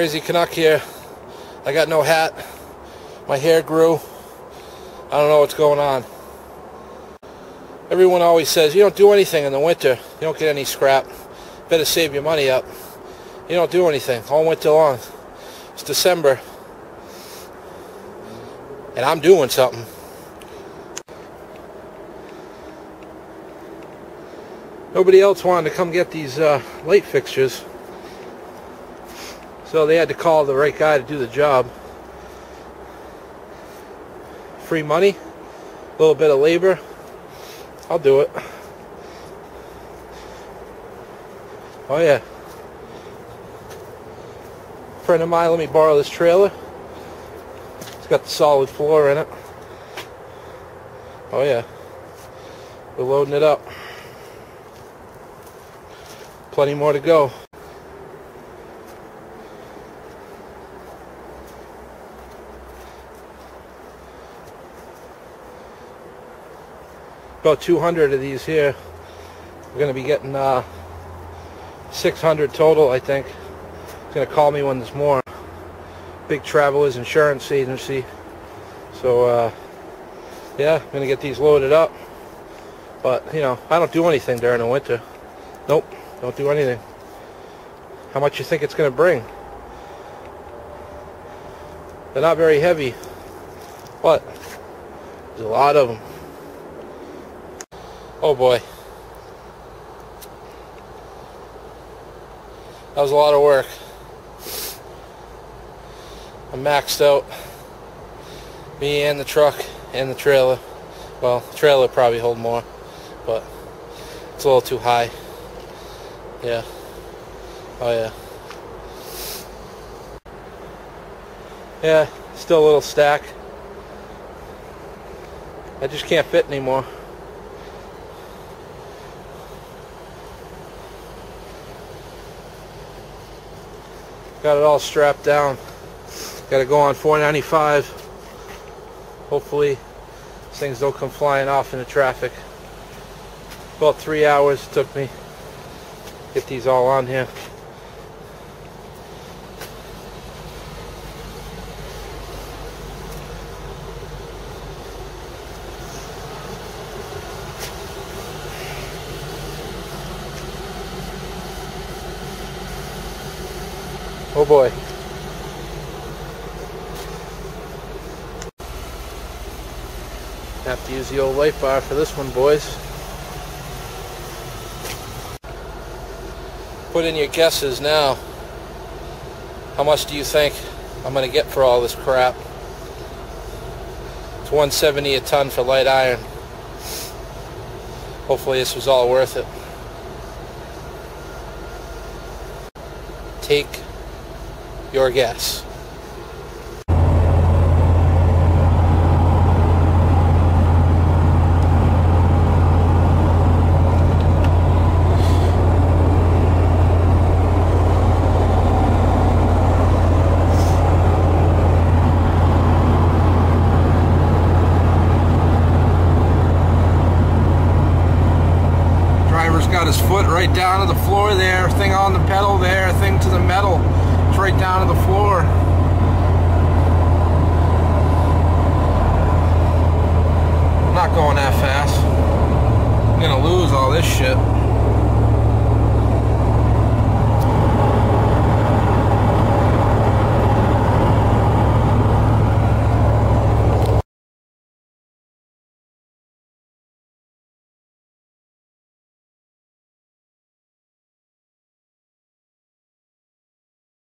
Crazy Canuck here. I got no hat. My hair grew. I don't know what's going on. Everyone always says, you don't do anything in the winter. You don't get any scrap. Better save your money up. You don't do anything all winter long. It's December. And I'm doing something. Nobody else wanted to come get these uh, light fixtures. So they had to call the right guy to do the job. Free money, a little bit of labor. I'll do it. Oh yeah. Friend of mine, let me borrow this trailer. It's got the solid floor in it. Oh yeah. We're loading it up. Plenty more to go. About 200 of these here. We're going to be getting uh, 600 total, I think. He's going to call me when there's more. Big Travelers Insurance Agency. So, uh, yeah, I'm going to get these loaded up. But, you know, I don't do anything during the winter. Nope, don't do anything. How much you think it's going to bring? They're not very heavy. But, there's a lot of them. Oh boy. That was a lot of work. I'm maxed out. Me and the truck and the trailer. Well, the trailer probably hold more, but it's a little too high. Yeah. Oh yeah. Yeah, still a little stack. I just can't fit anymore. Got it all strapped down. Got to go on 495. Hopefully things don't come flying off in the traffic. About three hours it took me get these all on here. Oh boy. Have to use the old light bar for this one, boys. Put in your guesses now. How much do you think I'm going to get for all this crap? It's 170 a ton for light iron. Hopefully this was all worth it. Take your guess. Driver's got his foot right down to the floor there, thing on the pedal there, thing to the metal. Right down to the floor. I'm not going that fast. I'm gonna lose all this shit.